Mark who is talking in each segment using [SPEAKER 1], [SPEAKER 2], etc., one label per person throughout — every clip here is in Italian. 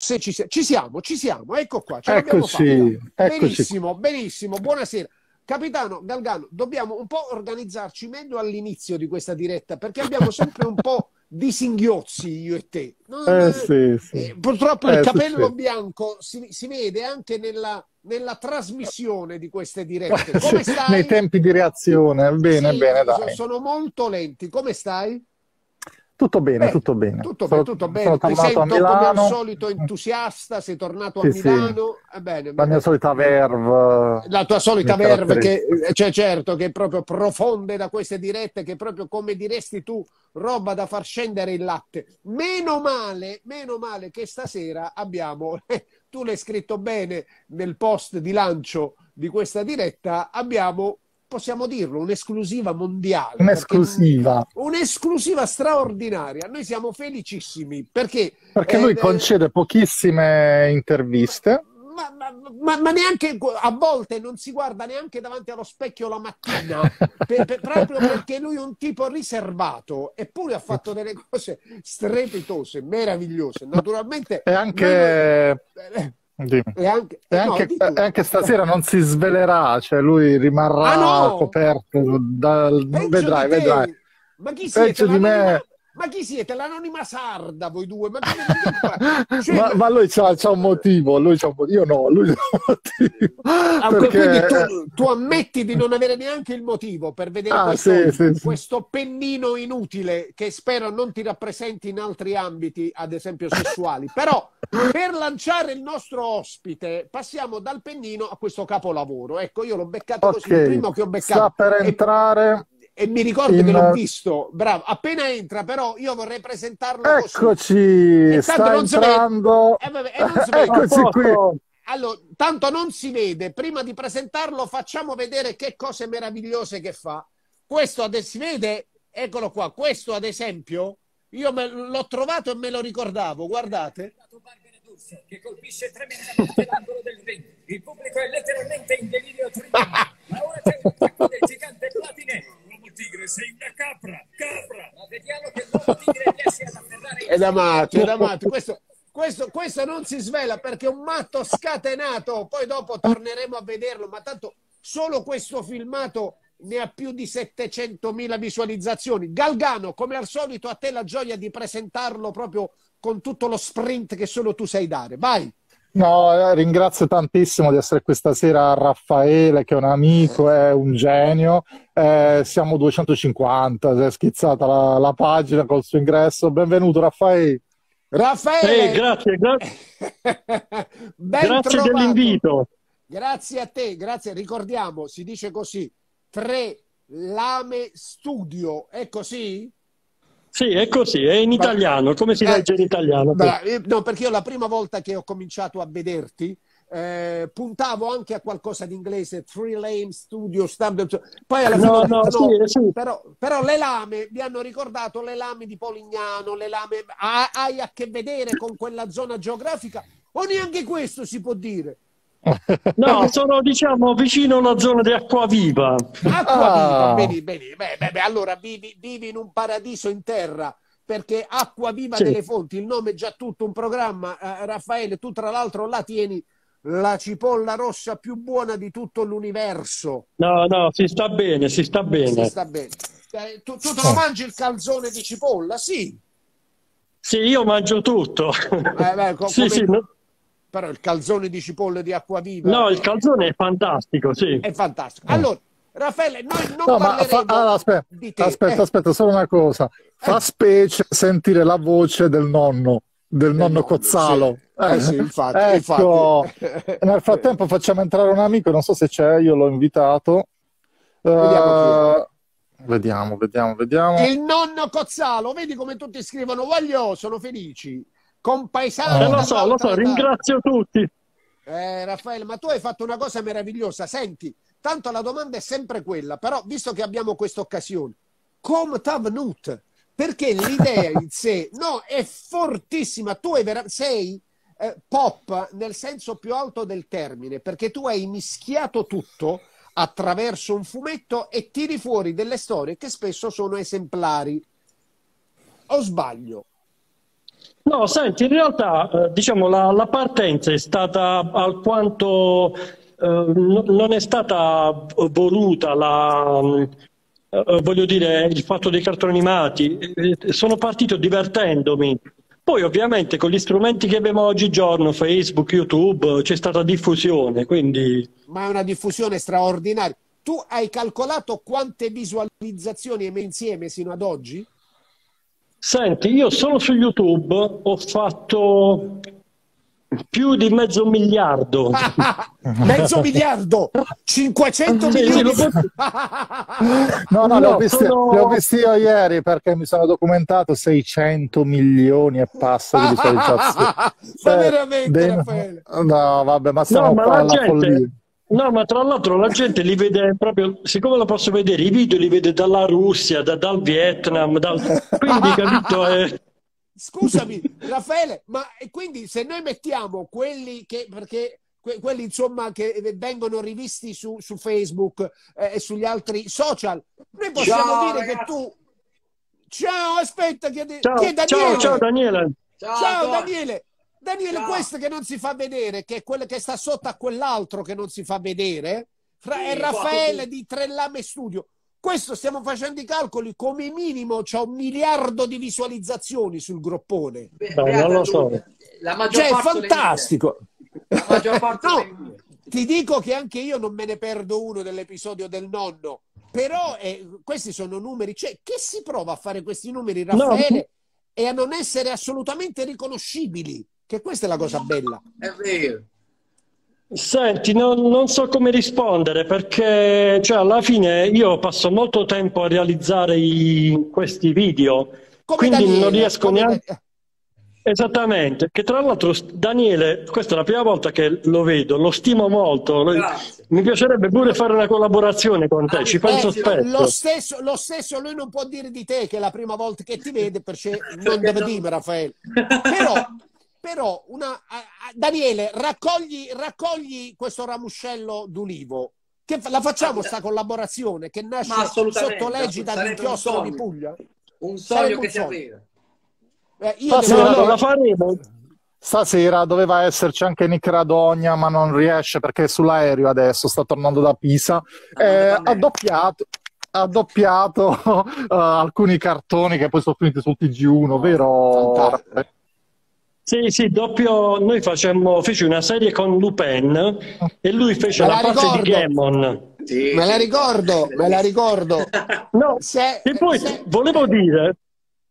[SPEAKER 1] se ci, ci siamo, ci siamo, ecco qua, ce
[SPEAKER 2] eccoci, eccoci.
[SPEAKER 1] Benissimo, benissimo, buonasera. Capitano Galgano, dobbiamo un po' organizzarci meglio all'inizio di questa diretta perché abbiamo sempre un po' di singhiozzi io e te.
[SPEAKER 2] No, eh, sì, sì.
[SPEAKER 1] Eh, purtroppo il capello sì. bianco si, si, vede anche nella, nella, trasmissione di queste dirette. Come stai?
[SPEAKER 2] Nei tempi di reazione, bene, bene, dai.
[SPEAKER 1] Sono molto lenti. Come stai?
[SPEAKER 2] Tutto bene, Beh, tutto bene.
[SPEAKER 1] Tutto, sono, tutto bene. Ti sento come al solito entusiasta, sei tornato a sì, Milano.
[SPEAKER 2] Sì. Bene, La mia solita verve.
[SPEAKER 1] La tua solita verve, che cioè, certo, che è proprio profonde da queste dirette, che proprio come diresti tu, roba da far scendere il latte. Meno male, meno male che stasera abbiamo, tu l'hai scritto bene nel post di lancio di questa diretta, abbiamo possiamo dirlo, un'esclusiva mondiale.
[SPEAKER 2] Un'esclusiva.
[SPEAKER 1] Un'esclusiva straordinaria. Noi siamo felicissimi perché...
[SPEAKER 2] Perché eh, lui concede pochissime interviste.
[SPEAKER 1] Ma, ma, ma, ma, neanche a volte non si guarda neanche davanti allo specchio la mattina, per, per, proprio perché lui è un tipo riservato, eppure ha fatto delle cose strepitose, meravigliose. Naturalmente...
[SPEAKER 2] E anche... Noi, e anche, e anche, no, anche, stasera non si svelerà, cioè lui rimarrà ah, no! coperto. Dal... Vedrai, vedrai.
[SPEAKER 1] Ma chi Peggio di me. Ma chi siete? L'anonima sarda, voi due? Ma,
[SPEAKER 2] cioè, ma, ma lui c'ha, c'ha, un motivo, lui c'ha un motivo. Io no, lui c'ha un motivo.
[SPEAKER 1] Ah, perché... tu, tu, ammetti di non avere neanche il motivo per vedere ah, questo, sì, sì, questo pennino inutile che spero non ti rappresenti in altri ambiti, ad esempio sessuali. Però per lanciare il nostro ospite passiamo dal pennino a questo capolavoro. Ecco, io l'ho beccato okay. così, il primo che ho beccato.
[SPEAKER 2] Sta per entrare...
[SPEAKER 1] E e mi ricordo in... che l'ho visto, bravo, appena entra però io vorrei presentarlo
[SPEAKER 2] Eccoci, così. sta non entrando.
[SPEAKER 1] Eh, vabbè, eh, Eccoci qui. Allora, tanto non si vede, prima di presentarlo facciamo vedere che cose meravigliose che fa. Questo adesso si vede, eccolo qua, questo ad esempio, io l'ho trovato e me lo ricordavo, guardate. Che colpisce tremendamente l'angolo del ring. Il pubblico è letteralmente in delirio tremendo. Ma ora c'è attacco del gigante Platine tigre, sei una capra, capra! Ma vediamo che l'uomo tigre riesce ad afferrare... È da matti, è da matti. Questo, questo, questo non si svela perché è un matto scatenato, poi dopo torneremo a vederlo, ma tanto solo questo filmato ne ha più di 700.000 visualizzazioni. Galgano, come al solito, a te la gioia di presentarlo proprio con tutto lo sprint che solo tu sai dare. Vai!
[SPEAKER 2] No, eh, ringrazio tantissimo di essere questa sera a Raffaele, che è un amico, è un genio. Eh, siamo 250, si è schizzata la, la, pagina col suo ingresso. Benvenuto Raffaele.
[SPEAKER 3] Raffaele! Hey, grazie, grazie. grazie dell'invito.
[SPEAKER 1] Grazie a te, grazie. Ricordiamo, si dice così, tre lame studio, è così?
[SPEAKER 3] Sì, è così, è in italiano, come si legge in italiano?
[SPEAKER 1] Beh, no, perché io la prima volta che ho cominciato a vederti, eh, puntavo anche a qualcosa di inglese, Three Lame Studio, Stamp, poi alla fine no, no, no, sì, sì. Però, però, le lame mi hanno ricordato le lame di Polignano, le lame, hai a che vedere con quella zona geografica o neanche questo si può dire?
[SPEAKER 3] No, sono diciamo vicino alla zona di Acquaviva.
[SPEAKER 1] Acquaviva, ah. bene, bene. Beh, beh, beh, allora vivi, vivi, in un paradiso in terra perché Acquaviva sì. delle Fonti, il nome è già tutto un programma. Eh, Raffaele, tu tra l'altro là tieni la cipolla rossa più buona di tutto l'universo.
[SPEAKER 3] No, no, si sta bene, si sta bene.
[SPEAKER 1] Si sta bene. Eh, tu, tu te lo mangi il calzone di cipolla? Sì.
[SPEAKER 3] Sì, io mangio tutto.
[SPEAKER 1] Eh, beh, co- sì, come... sì, no? Però il calzone di cipolle di acquaviva
[SPEAKER 3] no il calzone è fantastico sì
[SPEAKER 1] è fantastico allora Raffaele noi non no, ma fa,
[SPEAKER 2] ah, aspetta, aspetta, eh. aspetta solo una cosa fa eh. specie sentire la voce del nonno del, nonno, nonno Cozzalo
[SPEAKER 1] sì. Eh, sì, infatti,
[SPEAKER 2] ecco. infatti. nel frattempo facciamo entrare un amico non so se c'è io l'ho invitato
[SPEAKER 1] vediamo,
[SPEAKER 2] uh, vediamo, vediamo, vediamo.
[SPEAKER 1] Il nonno Cozzalo, vedi come tutti scrivono, voglio, sono felici compaesano.
[SPEAKER 3] Eh, lo so, lo so, ringrazio tutti.
[SPEAKER 1] Eh, Raffaele, ma tu hai fatto una cosa meravigliosa. Senti, tanto la domanda è sempre quella, però visto che abbiamo questa occasione, come t'ha venuto? Perché l'idea in sé, no, è fortissima. Tu sei eh, pop nel senso più alto del termine, perché tu hai mischiato tutto attraverso un fumetto e tiri fuori delle storie che spesso sono esemplari. O sbaglio?
[SPEAKER 3] No, senti, in realtà eh, diciamo, la, la, partenza è stata alquanto, eh, non è stata voluta la, eh, voglio dire, il fatto dei cartoni animati. Eh, sono partito divertendomi. Poi ovviamente con gli strumenti che abbiamo oggigiorno, Facebook, YouTube, c'è stata diffusione, quindi...
[SPEAKER 1] Ma è una diffusione straordinaria. Tu hai calcolato quante visualizzazioni hai insieme sino ad oggi?
[SPEAKER 3] Senti, io solo su YouTube ho fatto più di mezzo miliardo.
[SPEAKER 1] mezzo miliardo? 500 sì, milioni?
[SPEAKER 2] No, no, no, li ho, visti, sono... li ho visti io ieri perché mi sono documentato 600 milioni e passa di visualizzazioni.
[SPEAKER 1] ma cioè, veramente, de... Raffaele?
[SPEAKER 2] No, vabbè, ma stiamo no, qua alla gente... follia.
[SPEAKER 3] No, ma tra l'altro la gente li vede proprio, siccome lo posso vedere, i video li vede dalla Russia, da, dal Vietnam, dal... quindi capito? È...
[SPEAKER 1] Scusami, Raffaele, ma quindi se noi mettiamo quelli che, perché quelli insomma che vengono rivisti su, su Facebook eh, e sugli altri social, noi possiamo ciao, dire ragazzi. che tu... Ciao, aspetta, chiede...
[SPEAKER 3] ciao, chiede Daniele. Ciao, ciao Daniele.
[SPEAKER 1] Ciao, ciao Daniele. Daniele, Ciao. questo che non si fa vedere, che è quello che sta sotto a quell'altro che non si fa vedere, fra, sì, è Raffaele di Trellame Studio. Questo stiamo facendo i calcoli, come minimo c'è un miliardo di visualizzazioni sul groppone.
[SPEAKER 3] Beh, non lo so.
[SPEAKER 1] La maggior cioè, è fantastico. La maggior parte no, ti dico che anche io non me ne perdo uno dell'episodio del nonno, però eh, questi sono numeri, cioè, che si prova a fare questi numeri, Raffaele, no. e a non essere assolutamente riconoscibili? Che questa è la cosa bella.
[SPEAKER 4] È vero.
[SPEAKER 3] Senti, non, non, so come rispondere perché cioè, alla fine io passo molto tempo a realizzare i, questi video, come quindi Daniele, non riesco neanche... Da... Esattamente, che tra l'altro Daniele, questa è la prima volta che lo vedo, lo stimo molto, Grazie. mi piacerebbe pure fare una collaborazione con te, ah, ci penso eh, spesso.
[SPEAKER 1] Lo stesso, lo stesso lui non può dire di te che è la prima volta che ti vede perché non deve dire Raffaele, però però una, Daniele, raccogli, raccogli questo ramuscello d'ulivo. Che la facciamo questa collaborazione che nasce sotto l'egida d'inchiostro di Puglia?
[SPEAKER 4] Un sogno che si avvera.
[SPEAKER 2] Eh, io Stasera, devo... la faremo. Stasera doveva esserci anche Nick Radogna, ma non riesce perché è sull'aereo adesso, sta tornando da Pisa. Ah, eh, ha doppiato, ha doppiato uh, alcuni cartoni che poi sono finiti sul TG1, vero? Fantastico.
[SPEAKER 3] Sì, sì, doppio. Noi facemmo, feci una serie con Lupin e lui fece la, la parte di Gammon.
[SPEAKER 1] Sì, me la ricordo, me la ricordo.
[SPEAKER 3] No, se, e poi se... volevo dire,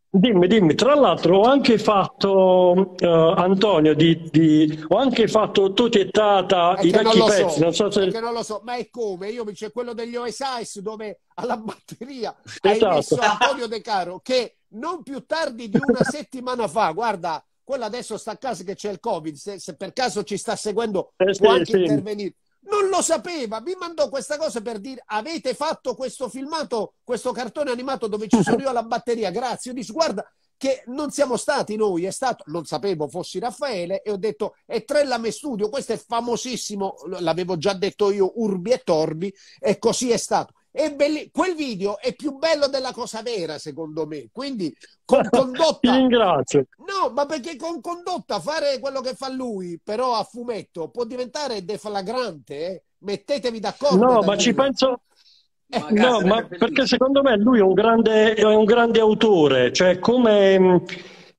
[SPEAKER 3] dimmi, dimmi, tra l'altro ho anche fatto, uh, Antonio, di, di, ho anche fatto Tutti e Tata, i vecchi non pezzi.
[SPEAKER 1] So, non so se... non lo so, ma è come? Io c'è quello degli OSIS dove alla batteria esatto. hai messo Antonio De Caro che non più tardi di una settimana fa, guarda, quello adesso sta a casa che c'è il Covid, se, se per caso ci sta seguendo eh, può sì, anche sì. intervenire. Non lo sapeva, mi mandò questa cosa per dire avete fatto questo filmato, questo cartone animato dove ci sono io alla batteria, grazie. Io dico guarda che non siamo stati noi, è stato, non sapevo fossi Raffaele e ho detto è Trellame Studio, questo è famosissimo, l'avevo già detto io, Urbi e Torbi e così è stato. È belli- quel video è più bello della cosa vera, secondo me. Quindi con condotta.
[SPEAKER 3] Ti ringrazio.
[SPEAKER 1] No, ma perché con condotta fare quello che fa lui, però a fumetto, può diventare deflagrante. Eh? Mettetevi d'accordo.
[SPEAKER 3] No, ma ci penso. Eh, no, ma perché secondo me lui è un grande, è un grande autore, cioè come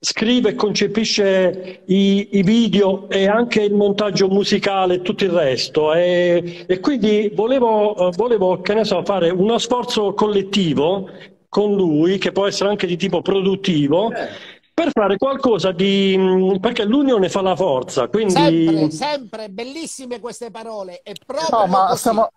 [SPEAKER 3] scrive e concepisce i, i, video e anche il montaggio musicale e tutto il resto. E, e quindi volevo, volevo, che ne so, fare uno sforzo collettivo con lui, che può essere anche di tipo produttivo. Eh. Per fare qualcosa di. perché l'unione fa la forza. Quindi...
[SPEAKER 1] Sempre, sempre, bellissime queste parole. È proprio
[SPEAKER 2] no, ma stiamo,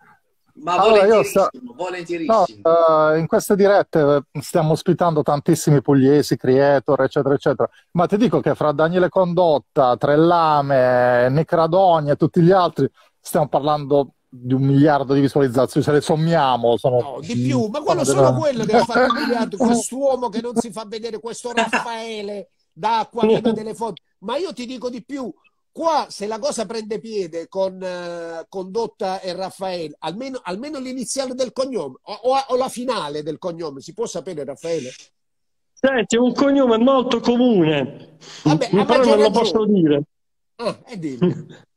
[SPEAKER 4] ma allora, volentierissimo, sta... volentierissimo.
[SPEAKER 2] No, uh, in queste dirette eh, stiamo ospitando tantissimi pugliesi, creator, eccetera, eccetera. Ma ti dico che fra Daniele Condotta, Trellame, Nick Radogna e tutti gli altri stiamo parlando di un miliardo di visualizzazioni, se le sommiamo sono...
[SPEAKER 1] No, di più, ma quello solo quello deve fare un miliardo, quest'uomo che non si fa vedere, questo Raffaele d'acqua che delle foto. Ma io ti dico di più, Qua, se la cosa prende piede con uh, Condotta e Raffaele, almeno, almeno l'iniziale del cognome o, o, o, la finale del cognome, si può sapere, Raffaele?
[SPEAKER 3] Senti, un cognome molto comune, Vabbè, però non lo posso dire.
[SPEAKER 1] Ah, e dimmi.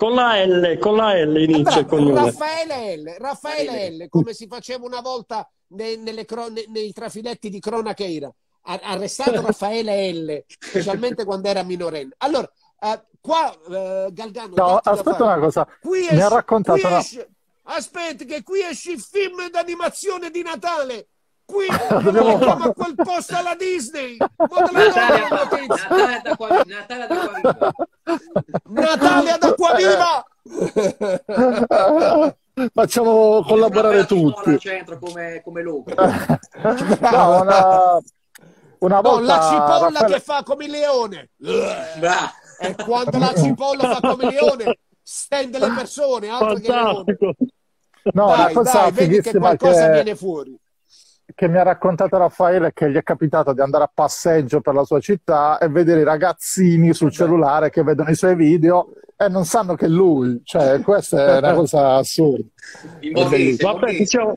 [SPEAKER 3] Con la L, con la L inizia il cognome.
[SPEAKER 1] Raffaele L, Raffaele L, come si faceva una volta nei, nelle, nei trafiletti di cronaca era. Arrestato Raffaele L, specialmente quando era minorenne. Allora, uh, qua uh, Galgano...
[SPEAKER 2] No, aspetta una cosa, qui mi ha raccontato... Una... Esce...
[SPEAKER 1] Aspetta, che qui esce il film d'animazione di Natale. Qui dobbiamo fare. quel posto alla Disney. Natale, Natale, da qua, Natale ad Acquaviva Natale ad Acquaviva
[SPEAKER 2] facciamo collaborare tutti.
[SPEAKER 4] centro come, come logo
[SPEAKER 2] no, una, una volta no,
[SPEAKER 1] la cipolla Raffaele... che fa come il leone e quando la cipolla fa come leone stende le persone altro Fantastico. che leone
[SPEAKER 2] no, dai, una cosa dai, vedi che
[SPEAKER 1] qualcosa che... viene fuori
[SPEAKER 2] che mi ha raccontato Raffaele che gli è capitato di andare a passeggio per la sua città e vedere i ragazzini sul cellulare che vedono i suoi video e non sanno che è lui. Cioè, questa è una cosa assurda.
[SPEAKER 3] Vabbè, diciamo,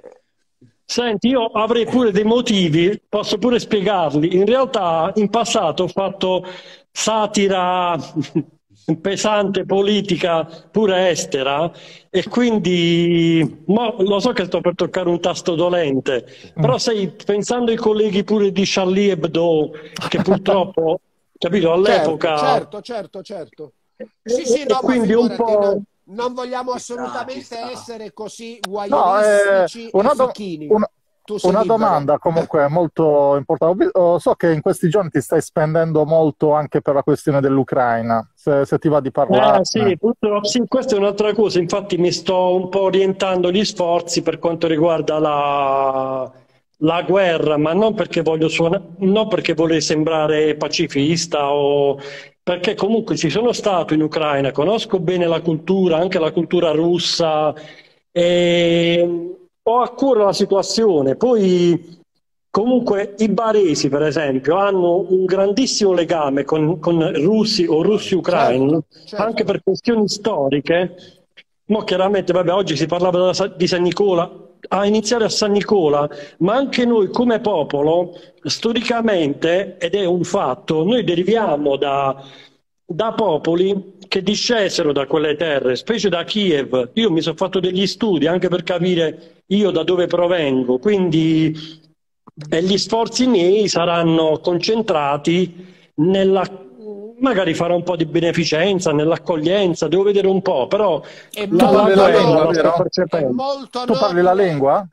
[SPEAKER 3] senti, io avrei pure dei motivi, posso pure spiegarli. In realtà, in passato ho fatto satira pesante politica pure estera e quindi lo so che sto per toccare un tasto dolente però sai pensando ai colleghi pure di Charlie Hebdo che purtroppo capito all'epoca
[SPEAKER 1] certo certo certo, certo. sì sì no, quindi un po' no, non vogliamo assolutamente essere così guaiolistici no, eh, una, do-
[SPEAKER 2] una, una domanda comunque molto importante. So che in questi giorni ti stai spendendo molto anche per la questione dell'Ucraina, se, se ti va di parlare.
[SPEAKER 3] Eh, sì, sì, questa è un'altra cosa. Infatti mi sto un po' orientando gli sforzi per quanto riguarda la, la guerra, ma non perché voglio suonare, non perché vorrei sembrare pacifista o perché comunque ci sono stato in Ucraina, conosco bene la cultura, anche la cultura russa e ho a cuore la situazione. Poi comunque i baresi, per esempio, hanno un grandissimo legame con, con russi o russi ucraini, certo, certo. anche per questioni storiche. Ma chiaramente, vabbè, oggi si parlava di San Nicola, a iniziare a San Nicola, ma anche noi come popolo, storicamente, ed è un fatto, noi deriviamo da, da popoli che discesero da quelle terre, specie da Kiev. Io mi sono fatto degli studi anche per capire io da dove provengo, quindi e gli sforzi miei saranno concentrati nella magari fare un po' di beneficenza, nell'accoglienza, devo vedere un po', però
[SPEAKER 2] è la, molto, la lingua, la molto tu parli la lingua?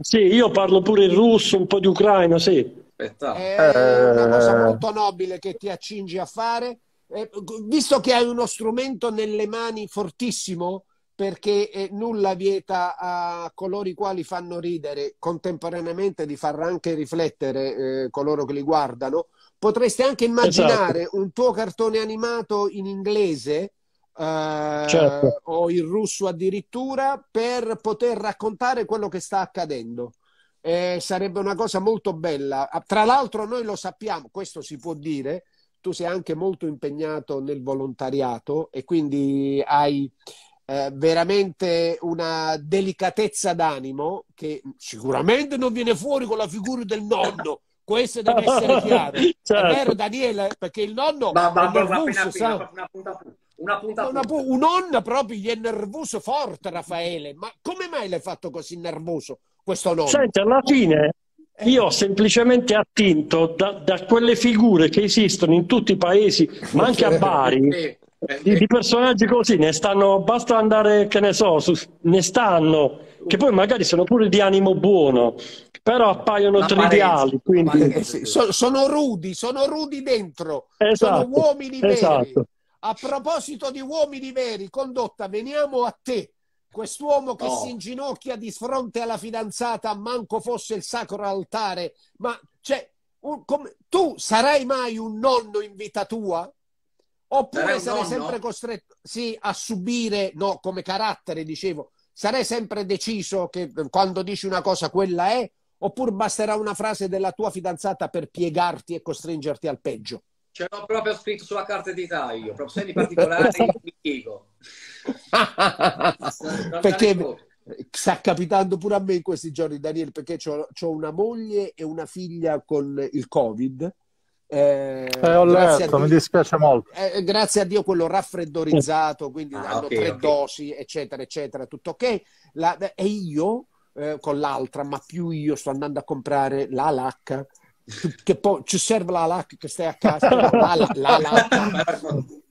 [SPEAKER 3] Sì, io parlo pure il russo, un po' di ucraino, sì.
[SPEAKER 1] Aspetta. È una cosa eh. molto nobile che ti accingi a fare, eh, visto che hai uno strumento nelle mani fortissimo, perché eh, nulla vieta a coloro i quali fanno ridere contemporaneamente di far anche riflettere eh, coloro che li guardano. Potresti anche immaginare esatto. un tuo cartone animato in inglese eh, certo. o in russo addirittura per poter raccontare quello che sta accadendo. Eh, sarebbe una cosa molto bella. Tra l'altro noi lo sappiamo, questo si può dire, tu sei anche molto impegnato nel volontariato e quindi hai eh, veramente una delicatezza d'animo che sicuramente non viene fuori con la figura del nonno. Questo deve essere chiaro. certo. È vero, Daniele? Perché il nonno ma, ma, è nervoso, sa? Una, punta, una, punta, una, un nonno proprio gli è nervoso forte, Raffaele. Ma come mai l'hai fatto così nervoso questo nonno?
[SPEAKER 3] Senti, alla fine eh. io ho semplicemente attinto da, da, quelle figure che esistono in tutti i paesi, ma anche a Bari, di, di, personaggi così ne stanno, basta andare, che ne so, su, ne stanno, che poi magari sono pure di animo buono, però appaiono triviali. Quindi...
[SPEAKER 1] Eh sì, so, sono rudi, sono rudi dentro, esatto, sono uomini veri. Esatto. A proposito di uomini veri, condotta, veniamo a te. Quest'uomo che oh. si inginocchia di fronte alla fidanzata, manco fosse il sacro altare, ma cioè, un, come, tu sarai mai un nonno in vita tua? Oppure sarei sempre costretto sì, a subire, no, come carattere, dicevo, sarei sempre deciso che quando dici una cosa quella è, oppure basterà una frase della tua fidanzata per piegarti e costringerti al peggio?
[SPEAKER 4] Ce l'ho proprio scritto sulla carta d'età io, proprio segni particolari mi piego.
[SPEAKER 1] Perché Sta capitando pure a me in questi giorni, Daniele, perché ho una moglie e una figlia con il Covid.
[SPEAKER 2] Eh, eh, ho letto, mi dispiace molto.
[SPEAKER 1] Eh, grazie a Dio quello raffreddorizzato, quindi ah, hanno okay, tre okay. dosi, eccetera, eccetera, tutto ok. La, e io eh, con l'altra, ma più io sto andando a comprare la lacca, che poi ci serve la lacca che stai a casa, la, la, la lacca,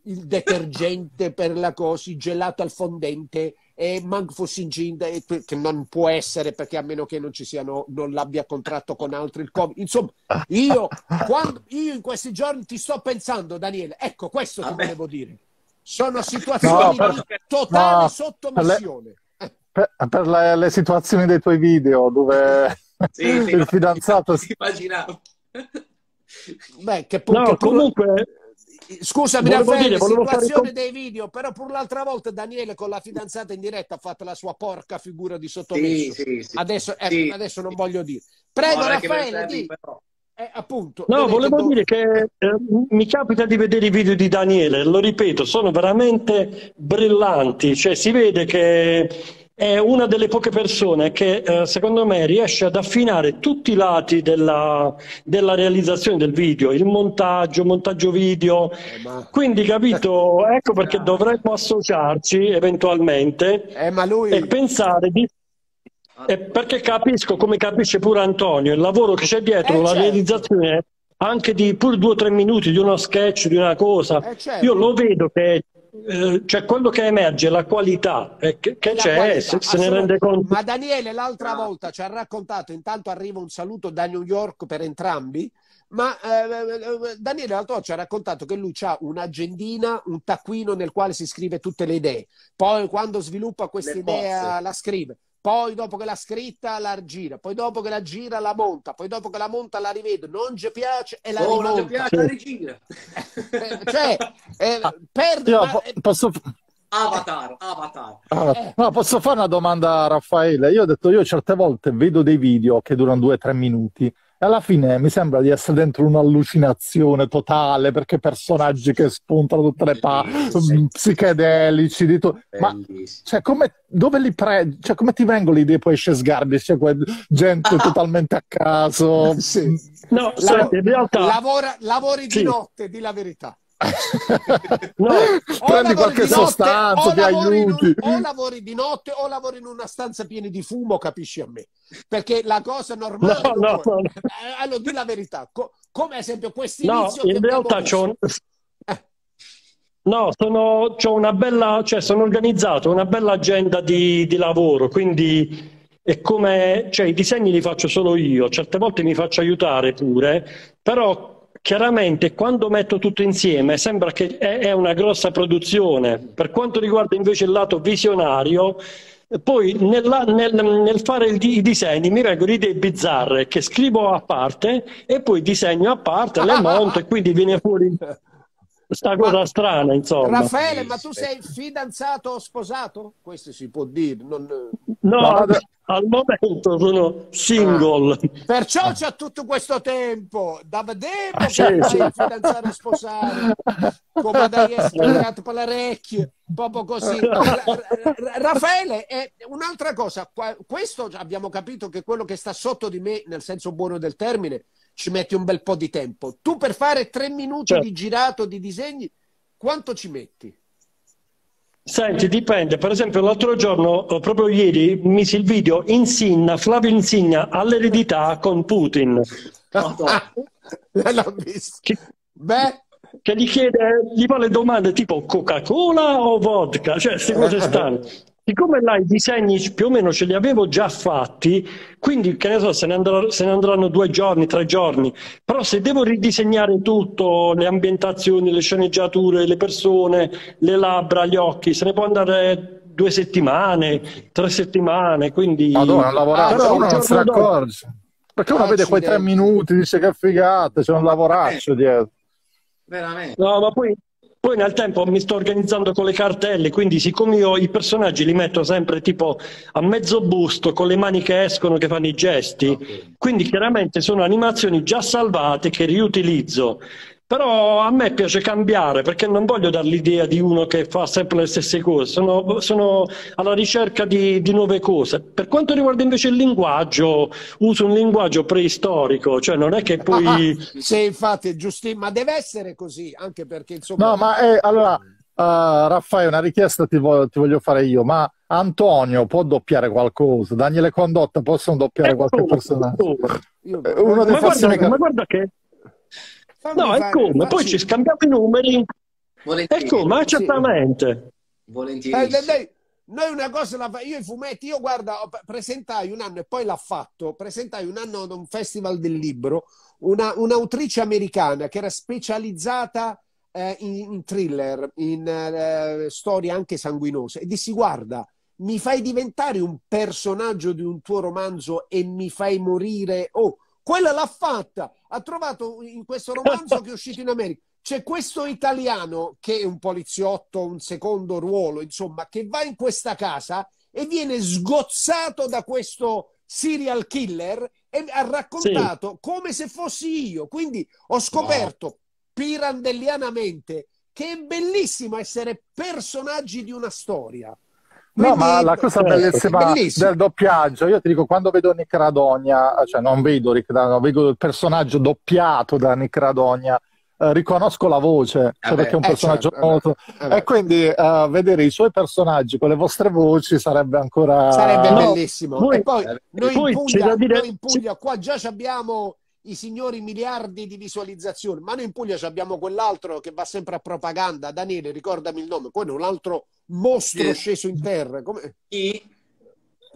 [SPEAKER 1] il detergente per la cosa, il gelato al fondente e manco fosse in ginda che non può essere perché a meno che non ci siano non l'abbia contratto con altri il covid insomma io, quando, io in questi giorni ti sto pensando Daniele ecco questo ti volevo dire. Sono situazioni no, per, di totale no, sottomissione.
[SPEAKER 2] per, per le, le, situazioni dei tuoi video dove sì, il fidanzato si
[SPEAKER 1] immaginavo. Beh che, no,
[SPEAKER 3] che comunque
[SPEAKER 1] Scusami, Raffaele, situazione fare... dei video, però pur l'altra volta Daniele con la fidanzata in diretta ha fatto la sua porca figura di sottomesso. Sì, sì, sì. Adesso, eh, adesso, non voglio dire. Prego, no, Raffaele, di... Eh, appunto,
[SPEAKER 3] no, volevo tu... dire che eh, mi capita di vedere i video di Daniele, lo ripeto, sono veramente brillanti, cioè si vede che è una delle poche persone che eh, secondo me riesce ad affinare tutti i lati della, della realizzazione del video, il montaggio, montaggio video. Eh, ma... Quindi capito, ecco perché dovremmo associarci eventualmente
[SPEAKER 1] eh, lui...
[SPEAKER 3] e pensare di eh, perché capisco, come capisce pure Antonio, il lavoro che c'è dietro, eh, la certo. realizzazione anche di pure due o tre minuti di uno sketch, di una cosa. Eh, certo. Io lo vedo che eh, cioè quello che emerge, la qualità eh, che, che c'è, qualità, se, se ne rende conto.
[SPEAKER 1] Ma Daniele l'altra volta ci ha raccontato, intanto arriva un saluto da New York per entrambi, ma eh, eh Daniele l'altra volta ci ha raccontato che lui ha un'agendina, un taccuino nel quale si scrive tutte le idee, poi quando sviluppa questa idea la scrive poi dopo che l'ha scritta la gira, poi dopo che la gira la monta, poi dopo che la monta la rivede, non ci piace e la oh, rimonta. Non ci piace la rigira. cioè, eh, perde...
[SPEAKER 2] Io, ma... posso...
[SPEAKER 4] Avatar, Avatar.
[SPEAKER 2] Ah, eh. no, posso fare una domanda a Raffaele? Io ho detto, io certe volte vedo dei video che durano due o tre minuti alla fine mi sembra di essere dentro un'allucinazione totale perché personaggi che spuntano tutte le parti, mm, psichedelici, di to- ma cioè, come, dove li pre- cioè, come ti vengono le idee poi esce Sgarbi, c'è cioè, gente totalmente a caso?
[SPEAKER 1] Sì. No, La- senti, in realtà... Lavora, lavori sì. di notte, di la verità.
[SPEAKER 2] No, prendi qualche sostanza, ti aiuti.
[SPEAKER 1] Un, o lavori di notte o lavori in una stanza piena di fumo, capisci a me? Perché la cosa normale... No, no, no. Eh, allora, di la verità. Co- come esempio questo
[SPEAKER 3] no, in realtà c'ho un... Eh. No, sono, c'ho una bella, cioè sono organizzato, una bella agenda di, di lavoro, quindi è come, cioè i disegni li faccio solo io, certe volte mi faccio aiutare pure, però Chiaramente quando metto tutto insieme sembra che è una grossa produzione. Per quanto riguarda invece il lato visionario, poi nella, nel, nel, fare il, i disegni mi vengono idee bizzarre che scrivo a parte e poi disegno a parte, le monto e quindi viene fuori questa cosa strana, insomma.
[SPEAKER 1] Raffaele, ma tu sei fidanzato o sposato? Questo si può dire. Non...
[SPEAKER 3] No, no al momento sono single. Ah,
[SPEAKER 1] perciò c'è tutto questo tempo. Da vedere ah, sì, sì. fidanzato o sposato. Come da essere per le orecchie. Proprio così. Raffaele, un'altra cosa. Questo abbiamo capito che quello che sta sotto di me, nel senso buono del termine, ci metti un bel po' di tempo. Tu per fare tre minuti certo. di girato di disegni, quanto ci metti?
[SPEAKER 3] Senti, dipende. Per esempio, l'altro giorno, proprio ieri, misi il video Insigna, Flavio Insigna all'eredità con Putin.
[SPEAKER 1] L'ho visto. Che,
[SPEAKER 3] Beh. che gli chiede, gli fa le domande tipo Coca-Cola o vodka? Cioè, queste cose stanno. Siccome là i disegni più o meno ce li avevo già fatti, quindi che ne so, se ne, andrà, se ne, andranno due giorni, tre giorni, però se devo ridisegnare tutto, le ambientazioni, le sceneggiature, le persone, le labbra, gli occhi, se ne può andare due settimane, tre settimane, quindi...
[SPEAKER 2] Madonna, lavorare, però uno non se ne accorge. Perché uno vede quei tre minuti, dice che figata, c'è un lavoraccio dietro.
[SPEAKER 3] Veramente. No, ma poi poi nel tempo mi sto organizzando con le cartelle, quindi siccome io i personaggi li metto sempre tipo a mezzo busto, con le mani che escono, che fanno i gesti, okay. quindi chiaramente sono animazioni già salvate che riutilizzo. Però a me piace cambiare perché non voglio dare l'idea di uno che fa sempre le stesse cose, sono, sono alla ricerca di, di, nuove cose. Per quanto riguarda invece il linguaggio, uso un linguaggio preistorico, cioè non è che poi...
[SPEAKER 1] Ah, sì, infatti è giusto, ma deve essere così, anche perché insomma...
[SPEAKER 2] No, ma è, allora, uh, Raffaele, una richiesta ti voglio, ti voglio, fare io, ma Antonio può doppiare qualcosa? Daniele Condotta possono doppiare eh, qualche personaggio?
[SPEAKER 3] Uno dei ma, guarda, ma guarda che Fammi no, è come, poi ci scambiamo i numeri. Volentieri. È come, certamente.
[SPEAKER 1] Volentieri. Eh, dai, noi una cosa la io i fumetti, io guarda, presentai un anno e poi l'ha fatto, presentai un anno ad un festival del libro, una, un'autrice americana che era specializzata eh, in, in, thriller, in eh, storie anche sanguinose e dissi guarda, mi fai diventare un personaggio di un tuo romanzo e mi fai morire, oh, quella l'ha fatta. Ha trovato in questo romanzo che è uscito in America. C'è questo italiano che è un poliziotto, un secondo ruolo, insomma, che va in questa casa e viene sgozzato da questo serial killer e ha raccontato sì. come se fossi io. Quindi ho scoperto no. pirandellianamente che è bellissimo essere personaggi di una storia.
[SPEAKER 2] Quindi, no, ma la cosa bellissima del doppiaggio, io ti dico, quando vedo Nick Radogna, cioè non vedo Rick Radogna, vedo il personaggio doppiato da Nick Radogna, eh, riconosco la voce, cioè perché è un eh, personaggio certo, molto... Eh, e quindi uh, vedere i suoi personaggi con le vostre voci sarebbe ancora...
[SPEAKER 1] Sarebbe no, bellissimo. Voi, e poi noi, poi in Puglia, dire... noi in Puglia, qua già abbiamo i signori miliardi di visualizzazioni, ma noi in Puglia abbiamo quell'altro che va sempre a propaganda, Daniele, ricordami il nome, quello è un altro mostro sì. sceso in terra. Come...
[SPEAKER 4] Chi?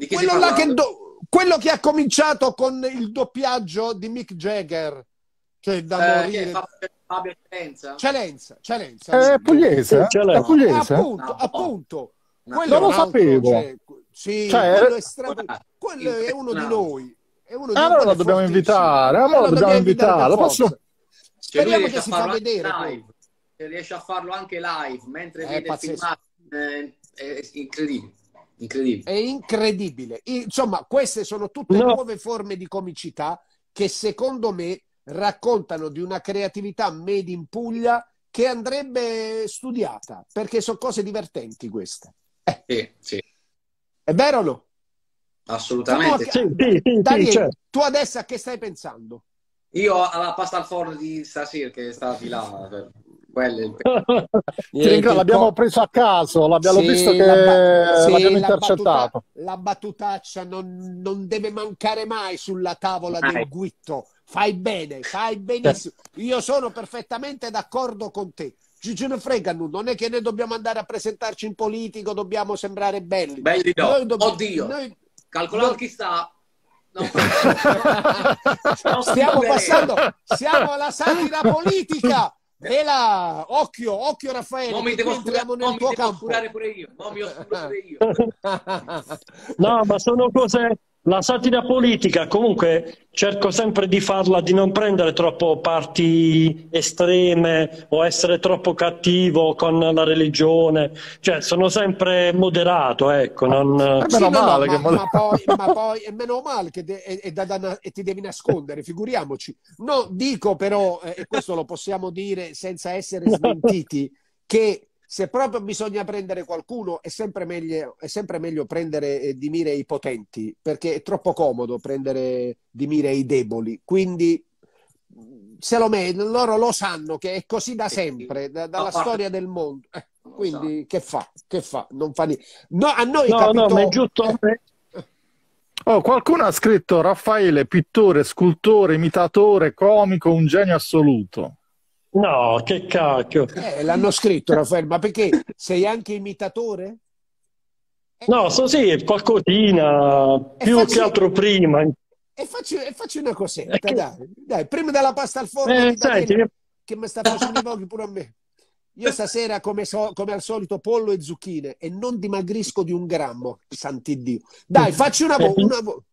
[SPEAKER 1] Quello, là che do... quello che ha cominciato con il doppiaggio di Mick Jagger. Cioè, da eh, morire.
[SPEAKER 4] Fabio Celenza?
[SPEAKER 1] Celenza, Celenza.
[SPEAKER 2] È eh, pugliese? Celenza. È pugliese?
[SPEAKER 1] appunto, no, appunto.
[SPEAKER 2] No. Non lo sapevo. Cioè,
[SPEAKER 1] sì, cioè, quello, è, stra... quello è uno di noi. È uno di
[SPEAKER 2] allora lo dobbiamo invitare. Allora lo dobbiamo invitare. Posso...
[SPEAKER 4] Speriamo che si fa vedere. Live. Riesce a farlo anche live mentre è vede filmato è, è incredibile. Incredibile.
[SPEAKER 1] È incredibile. Insomma, queste sono tutte no. nuove forme di comicità che secondo me raccontano di una creatività made in Puglia che andrebbe studiata, perché sono cose divertenti queste.
[SPEAKER 4] Eh. Sì, sì.
[SPEAKER 1] È vero o no?
[SPEAKER 4] Assolutamente.
[SPEAKER 1] Sì, sì, sì, Daniel, certo. tu adesso a che stai pensando?
[SPEAKER 4] Io alla pasta al forno di stasera che sta di là.
[SPEAKER 2] Quello Niente, l'abbiamo preso a caso, l'abbiamo sì, visto che la, sì, l'abbiamo intercettato.
[SPEAKER 1] La, la battutaccia non, non, deve mancare mai sulla tavola mai. del guitto. Fai bene, fai benissimo. Io sono perfettamente d'accordo con te. Ci ce ne frega, non è che noi dobbiamo andare a presentarci in politico, dobbiamo sembrare belli.
[SPEAKER 4] Belli no. Noi dobbiamo, Oddio, noi... calcolando chi sta No.
[SPEAKER 1] stiamo passando, siamo alla satira politica. Vela, occhio, occhio Raffaele.
[SPEAKER 4] Non mi devo entriamo nel tuo campo. pure io. Non mi pure io.
[SPEAKER 3] no, ma sono cose la satira politica comunque cerco sempre di farla, di non prendere troppo parti estreme o essere troppo cattivo con la religione, cioè sono sempre moderato, ecco. Non...
[SPEAKER 1] È meno sì, male no, ma, ma, poi, ma, poi, è meno male che de- è, è da, da, e ti devi nascondere, figuriamoci. No, dico però, eh, e questo lo possiamo dire senza essere smentiti, che se proprio bisogna prendere qualcuno, è sempre meglio, è sempre meglio prendere eh, di mire i potenti, perché è troppo comodo prendere di mire i deboli. Quindi se lo med- loro lo sanno che è così da sempre, da, dalla storia del mondo. Eh, quindi che fa? Che fa? Non fa niente. No, a noi no, capito...
[SPEAKER 3] no, ma è giusto.
[SPEAKER 2] Oh, qualcuno ha scritto Raffaele, pittore, scultore, imitatore, comico, un genio assoluto.
[SPEAKER 3] No, che cacchio.
[SPEAKER 1] Eh, l'hanno scritto, Raffaele, ma perché sei anche imitatore?
[SPEAKER 3] Eh, no, so sì, qualcosina, più facci, che altro prima.
[SPEAKER 1] E facci, e facci una cosetta, che... dai, dai, prima della pasta al forno, eh, senti, Daniele, che mi sta facendo i voghi pure a me. Io stasera, come, so, come, al solito, pollo e zucchine e non dimagrisco di un grammo, santi Dio. Dai, facci una, vo- una vo-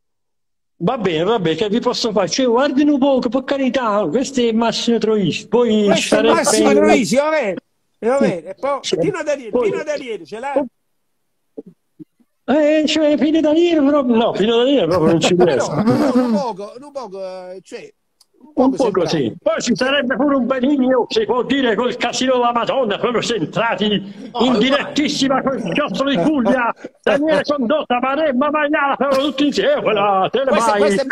[SPEAKER 3] Va bene, va bene, che vi posso fare? Cioè, guardi un po', per carità, questo è Massimo Troisi. Poi
[SPEAKER 1] questo è Massimo ben... Troisi, va bene. Va bene. Poi, cioè, Pino Daniele, poi... Pino Daniele, ce l'hai?
[SPEAKER 3] Eh, cioè, Pino Daniele proprio... No, Pino Daniele proprio non ci pensa.
[SPEAKER 1] no, un poco, un poco, cioè, un
[SPEAKER 3] po', così. Poi ci sarebbe pure un Benigno, si può dire, col casino della Madonna, proprio centrati oh, in direttissima con il chiostro di Puglia, Daniele Condotta, Maremma Magnala, però tutti insieme, quella
[SPEAKER 1] Telemaic.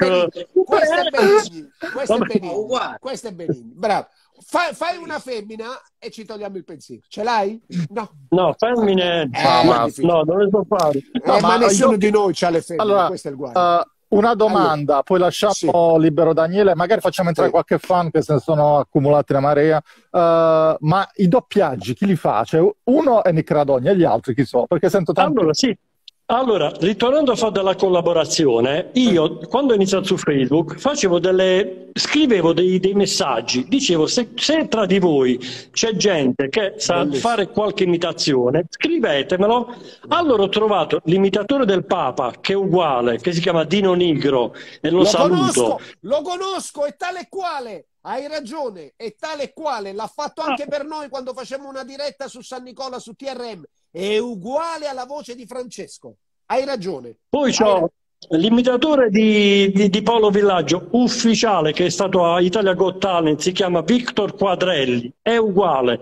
[SPEAKER 1] Questo è Benigni, questo è Benigni, questo è Benigni, bravo. Fai, fai, una femmina e ci togliamo il pensiero. Ce l'hai? No.
[SPEAKER 3] No, femmine. Eh, no, no, non le so fare.
[SPEAKER 1] No, eh, ma, ma, nessuno io... di noi ha le femmine. Allora, questo è il guaio. Uh,
[SPEAKER 2] una domanda, allora, poi lasciamo sì. libero Daniele, magari facciamo entrare sì. qualche fan che se ne sono accumulati una marea. Uh, ma i doppiaggi chi li fa? Cioè, uno è Nick Radogna e gli altri chi sono? Perché sento tanto.
[SPEAKER 3] Allora, sì, allora, ritornando a fare della collaborazione, io quando ho iniziato su Facebook facevo delle, scrivevo dei, dei messaggi, dicevo se, se, tra di voi c'è gente che sa Bellissimo. fare qualche imitazione, scrivetemelo. Allora ho trovato l'imitatore del Papa che è uguale, che si chiama Dino Nigro e lo, lo saluto.
[SPEAKER 1] Conosco, lo conosco, è tale e quale. Hai ragione, è tale e quale. L'ha fatto anche ah. per noi quando facciamo una diretta su San Nicola su TRM è uguale alla voce di Francesco. Hai ragione.
[SPEAKER 3] Poi c'ho l'imitatore di, di, di, Paolo Villaggio, ufficiale, che è stato a Italia Got Talent, si chiama Victor Quadrelli, è uguale.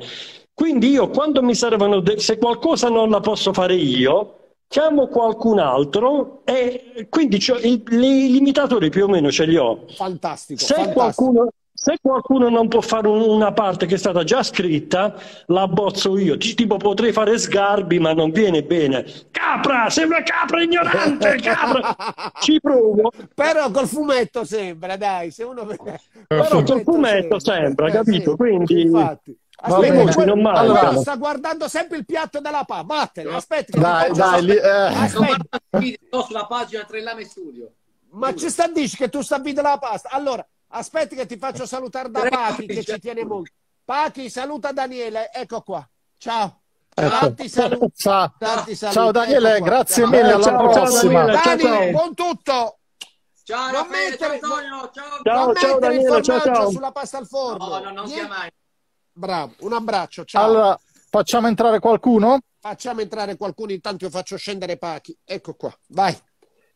[SPEAKER 3] Quindi io quando mi servono, de- se qualcosa non la posso fare io, chiamo qualcun altro e quindi i, gli imitatori più o meno ce li ho.
[SPEAKER 1] Fantastico.
[SPEAKER 3] Se
[SPEAKER 1] fantastico.
[SPEAKER 3] qualcuno se qualcuno non può fare una parte che è stata già scritta, la bozzo io. Tipo potrei fare sgarbi, ma non viene bene. Capra, sembra capra ignorante, capra. Ci provo.
[SPEAKER 1] Però col fumetto sembra, dai, se uno
[SPEAKER 3] Però col fumetto sembra, sembra capito? Quindi
[SPEAKER 1] Infatti. Aspetta, non male, allora, sta guardando sempre il piatto della pa. Vattene, aspetta.
[SPEAKER 2] Dai, dai, li, eh.
[SPEAKER 4] aspetta. sulla pagina Trellame Studio.
[SPEAKER 1] Ma ci sta dici che tu sta video la pasta. Allora, Aspetti che ti faccio salutare da Pachi che ci tiene molto. Pachi, saluta Daniele, ecco qua. Ciao.
[SPEAKER 2] Ecco. Tanti saluti. Ciao, Tanti saluti. ciao Daniele, ecco grazie qua. mille, alla ciao, prossima.
[SPEAKER 1] Ciao, Dani, ciao, buon tutto.
[SPEAKER 4] Ciao, non mettere, ciao,
[SPEAKER 1] ciao, ciao, ciao, Daniele, ciao, ciao. sulla pasta al forno.
[SPEAKER 4] No, no, non sia mai.
[SPEAKER 1] Bravo, un abbraccio, ciao.
[SPEAKER 2] Allora, facciamo entrare qualcuno?
[SPEAKER 1] Facciamo entrare qualcuno, intanto io faccio scendere Pachi. Ecco qua, vai.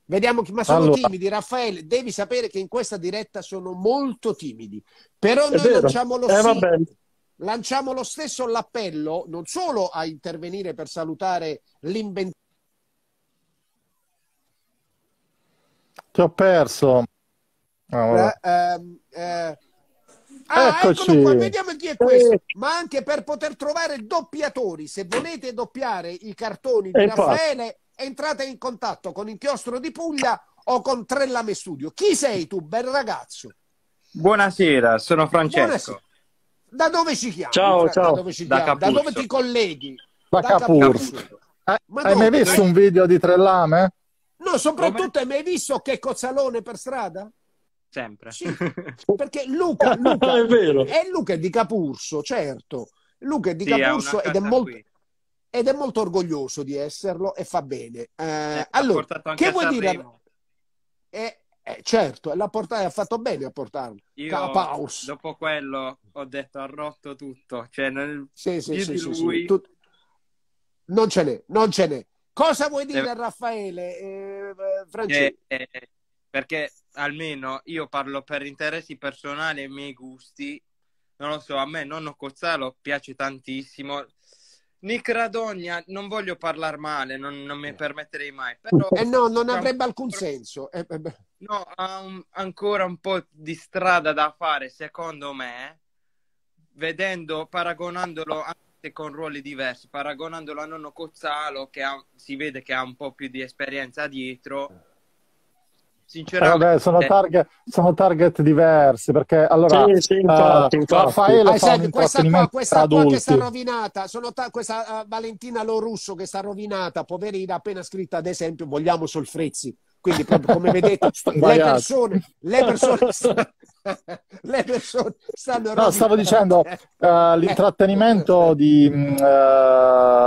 [SPEAKER 1] Vediamo chi, ma sono allora. timidi, Raffaele. Devi sapere che in questa diretta sono molto timidi. Però noi lanciamo lo, eh, sì, lanciamo lo, stesso l'appello, non solo a intervenire per salutare l'inventore.
[SPEAKER 2] Ti ho perso.
[SPEAKER 1] Oh, eh, ehm, eh, Ah, Eccoci. Qua, vediamo chi è questo. Ma anche per poter trovare doppiatori, se volete doppiare i cartoni di Raffaele, entrate in contatto con Inchiostro di Puglia o con Trellame Studio. Chi sei tu, bel ragazzo?
[SPEAKER 5] Buonasera, sono Francesco. Buonasera.
[SPEAKER 1] Da dove ci chiami?
[SPEAKER 3] Ciao, ciao.
[SPEAKER 1] Da dove, ci da, da dove ti colleghi?
[SPEAKER 2] Da, da Capurso. Eh, hai mai visto un video di Trellame?
[SPEAKER 1] No, soprattutto hai mai visto che cozzalone per strada?
[SPEAKER 5] Sempre.
[SPEAKER 1] Sì, perché Luca, Luca è, vero. è Luca di Capurso, certo. Luca è di sì, Capurso ed è molto... Qui ed è molto orgoglioso di esserlo e fa bene. Eh, eh, allora, che vuoi dire? Eh, eh, certo, l'ha portato, ha fatto bene a portarlo.
[SPEAKER 5] Io, Capaus. dopo quello, ho detto ha rotto tutto. Cioè, nel...
[SPEAKER 1] sì, sì, sì, sì, sì. Tu... Non ce n'è, non ce n'è. Cosa vuoi dire a eh, Raffaele? Eh, Francesco?
[SPEAKER 5] Eh, perché almeno io parlo per interessi personali e miei gusti. Non lo so, a me nonno Cozzalo piace tantissimo Nick Radogna, non voglio parlare male, non, non mi permetterei mai. Però,
[SPEAKER 1] eh no, non avrebbe alcun senso. Eh, eh
[SPEAKER 5] no, ha un, ancora un po' di strada da fare, secondo me, vedendo, paragonandolo anche con ruoli diversi, paragonandolo a Nonno Cozzalo, che ha, si vede che ha un po' più di esperienza dietro
[SPEAKER 2] sinceramente... Eh, vabbè, sono, target, sono target diversi perché allora sì, sì, infatti, uh, infatti. Raffaele ah, fa un questa qua,
[SPEAKER 1] questa
[SPEAKER 2] qua
[SPEAKER 1] che sta rovinata sono ta- questa uh, Valentina Lorusso che sta rovinata poverina appena scritta ad esempio vogliamo Solfrezzi quindi proprio come vedete le persone, le persone le persone stanno
[SPEAKER 2] no, stavo dicendo uh, l'intrattenimento di uh,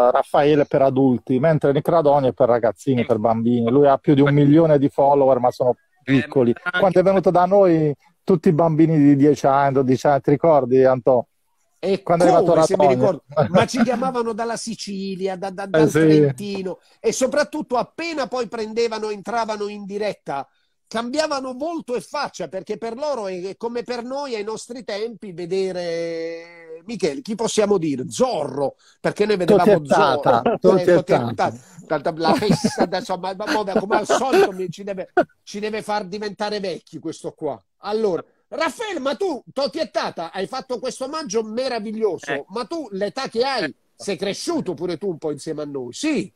[SPEAKER 2] Raffaele per adulti mentre Nicradoni è per ragazzini, per bambini. Lui ha più di un milione di follower ma sono piccoli. Quando è venuto da noi tutti i bambini di 10 anni, 12 anni ti ricordi Anto?
[SPEAKER 1] E Quando come, è arrivato se mi ricordo, ma ci chiamavano dalla Sicilia, da, da, dal eh sì. Trentino. E soprattutto appena poi prendevano, entravano in diretta cambiavano volto e faccia perché per loro è come per noi ai nostri tempi vedere Michele chi possiamo dire? Zorro perché noi vedevamo Zorro. eh, la festa insomma come al solito ci deve, ci deve far diventare vecchi questo qua. Allora Raffaele ma tu Totiettata hai fatto questo omaggio meraviglioso eh. ma tu l'età che hai sei cresciuto pure tu un po' insieme a noi sì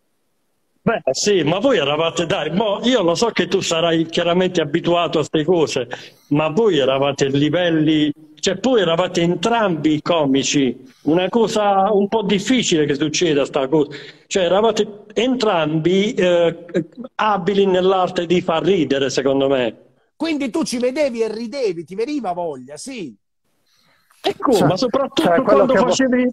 [SPEAKER 3] Beh, sì, ma voi eravate, dai, mo, io lo so che tu sarai chiaramente abituato a queste cose, ma voi eravate livelli, cioè voi eravate entrambi comici, una cosa un po' difficile che succeda sta cosa, cioè eravate entrambi eh, abili nell'arte di far ridere, secondo me.
[SPEAKER 1] Quindi tu ci vedevi e ridevi, ti veniva voglia, sì.
[SPEAKER 3] Ecco, cioè, ma soprattutto cioè, quando facevi...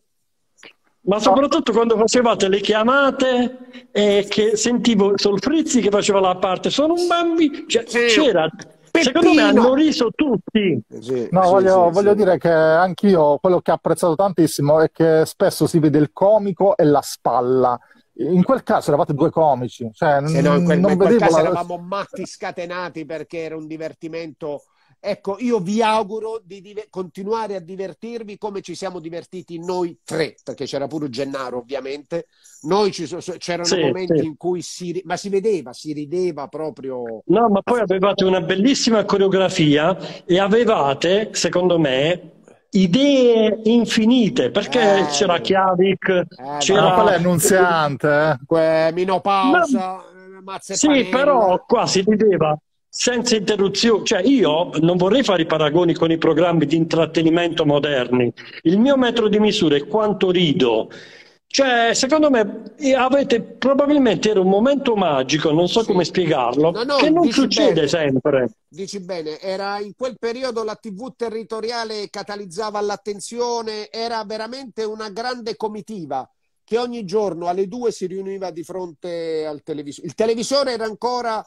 [SPEAKER 3] Ma soprattutto quando facevate le chiamate e che sentivo Solfrizzi che faceva la parte, sono un bambino, cioè, c'era Peppino. Secondo me hanno riso tutti.
[SPEAKER 2] Sì, no, sì, voglio, sì, voglio dire che anch'io quello che ho apprezzato tantissimo è che spesso si vede il comico e la spalla. In quel caso eravate due comici. Cioè,
[SPEAKER 1] eh no, in quel, non in quel caso la... eravamo matti scatenati perché era un divertimento Ecco, io vi auguro di div- continuare a divertirvi come ci siamo divertiti noi tre, perché c'era pure Gennaro ovviamente. Noi ci so- c'erano sì, momenti sì. in cui si, ma si vedeva, si rideva proprio.
[SPEAKER 3] No, ma poi avevate una bellissima coreografia e avevate, secondo me, idee infinite perché eh, c'era Chiavic, eh, c'era
[SPEAKER 2] qual è annunziante,
[SPEAKER 1] eh? Minopausa,
[SPEAKER 3] ma... Sì, però qua si rideva senza interruzione, cioè io non vorrei fare i paragoni con i programmi di intrattenimento moderni. Il mio metro di misura è quanto rido. Cioè, secondo me avete probabilmente era un momento magico, non so sì. come spiegarlo, no, no, che non succede
[SPEAKER 1] bene,
[SPEAKER 3] sempre.
[SPEAKER 1] Dici bene, era in quel periodo la TV territoriale catalizzava l'attenzione, era veramente una grande comitiva che ogni giorno alle due si riuniva di fronte al televisore. Il televisore era ancora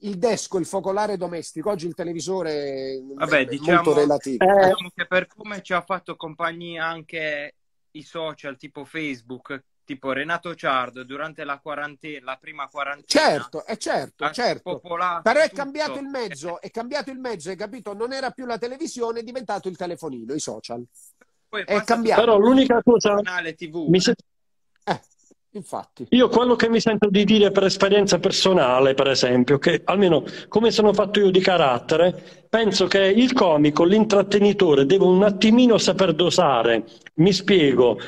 [SPEAKER 1] il desco, il focolare domestico, oggi il televisore
[SPEAKER 5] Vabbè, è diciamo, molto relativo. Eh, diciamo che per come ci ha fatto compagnia anche i social tipo Facebook, tipo Renato Ciardo durante la quarantena, la prima quarantena.
[SPEAKER 1] Certo, è certo, certo. Però è cambiato il mezzo, è cambiato il mezzo, hai capito? Non era più la televisione, è diventato il telefonino, i social. Poi è cambiato.
[SPEAKER 3] Però l'unica cosa...
[SPEAKER 5] TV.
[SPEAKER 3] Mi,
[SPEAKER 1] eh. Infatti.
[SPEAKER 3] Io quello che mi sento di dire per esperienza personale, per esempio, che almeno come sono fatto io di carattere, penso che il comico, l'intrattenitore deve un attimino saper dosare. Mi spiego.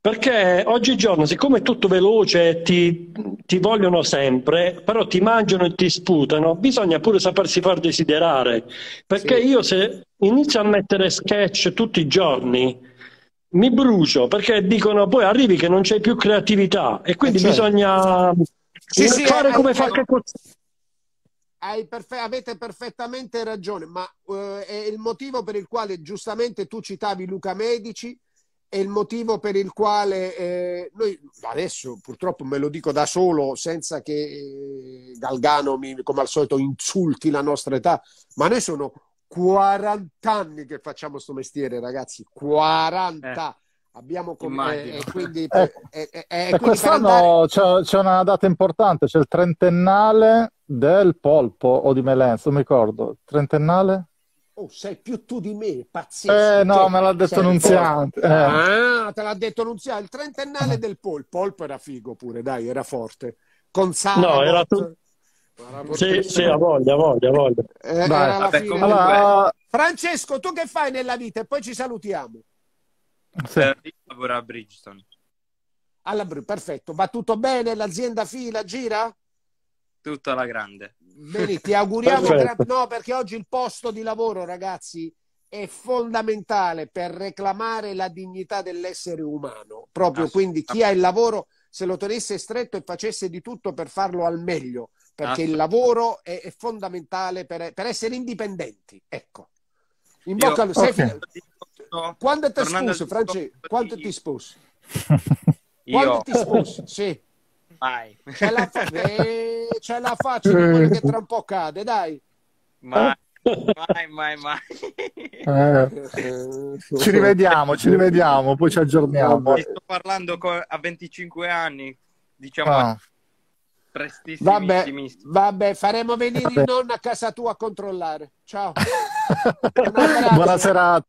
[SPEAKER 3] Perché oggigiorno, siccome è tutto veloce, ti, ti vogliono sempre, però ti mangiano e ti sputano, bisogna pure sapersi far desiderare. Perché sì. io se inizio a mettere sketch tutti i giorni, mi brucio perché dicono poi arrivi che non c'è più creatività. E quindi eh certo. bisogna sì, sì, fare hai, come fa che
[SPEAKER 1] perfe- avete perfettamente ragione, ma uh, è il motivo per il quale giustamente tu citavi Luca Medici, è il motivo per il quale eh, noi adesso purtroppo me lo dico da solo senza che eh, Galgano mi, come al solito insulti la nostra età, ma noi sono 40 anni che facciamo questo mestiere, ragazzi. 40. Eh. Abbiamo come eh, quindi,
[SPEAKER 2] eh, eh, eh quest'anno andare... c'è, c'è, una data importante, c'è il trentennale del polpo o di Melenzo, non mi ricordo. Trentennale?
[SPEAKER 1] Oh, sei più tu di me, pazzesco.
[SPEAKER 2] Eh no, cioè, me l'ha detto Nunziante. Eh.
[SPEAKER 1] Ah, te l'ha detto Nunziante. Il trentennale del polpo. Polpo era figo pure, dai, era forte. Con Sara.
[SPEAKER 3] No, era tu... Sì, sì, ha voglia, voglia, voglia.
[SPEAKER 1] Eh, Vabbè, allora, Francesco, tu che fai nella vita? E poi ci salutiamo.
[SPEAKER 5] Sì. Lavoro a Bridgestone.
[SPEAKER 1] Alla Br- perfetto. Va tutto bene? L'azienda fila gira?
[SPEAKER 5] Tutta la grande.
[SPEAKER 1] Bene, ti auguriamo. Gra- no, perché oggi il posto di lavoro, ragazzi, è fondamentale per reclamare la dignità dell'essere umano. Proprio quindi chi ha il lavoro se lo tenesse stretto e facesse di tutto per farlo al meglio perché il lavoro è, è fondamentale per, per, essere indipendenti. Ecco. In bocca al okay. Quando ti sposi, Francesco? Quando ti sposi? Quando ti sposi? Sì.
[SPEAKER 5] Mai.
[SPEAKER 1] C'è la, fa- eh, c'è la faccia di quello che tra un po' cade, dai.
[SPEAKER 5] Mai. Mai, mai, mai.
[SPEAKER 2] Eh, ci rivediamo, ci rivediamo, poi ci aggiorniamo.
[SPEAKER 5] Sto parlando a 25 anni, diciamo. Ah.
[SPEAKER 1] Vabbè, vabbè, faremo venire vabbè. il nonno a casa tua a controllare. Ciao.
[SPEAKER 2] Buonasera.